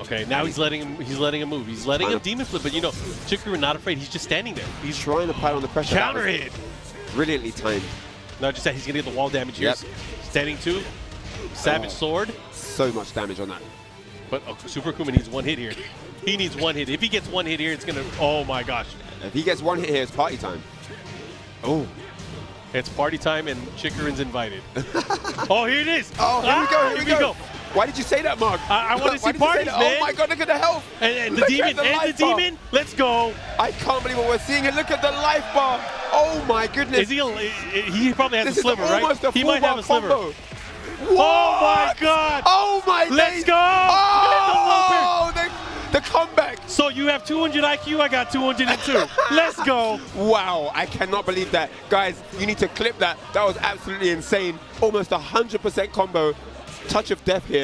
Okay, now he's letting him. He's letting him move. He's letting him demon flip, but you know, Chikurin not afraid. He's just standing there. He's Trying to pile on the pressure. Counter hit. Brilliantly timed. Not just that, he's gonna get the wall damage here. Yep. Standing two, Savage Oh. Sword, So much damage on that. but oh, Super Akouma needs one hit here. He needs one hit. If he gets one hit here, it's gonna. Oh my gosh, If he gets one hit here, it's party time. Oh. it's party time and Chikurin's invited. oh, here it is. Oh, here Ah, we go, here, we, go. Why did you say that, Mark? I- I wanna see did you parties, oh man. Oh my god, look at the health. And, and the Look demon, the and the bar. demon. Let's go. I can't believe what we're seeing here. Look at the life bar. Oh my goodness. Is he? A, he probably has this a sliver, is right? a he might have a sliver. combo. Oh my God! Oh my Let's days. go! Oh, the, the comeback. So you have 200 IQ. I got 202. Let's go. Wow, I cannot believe that. Guys, you need to clip that. That was absolutely insane. Almost 100% combo. Touch of death here.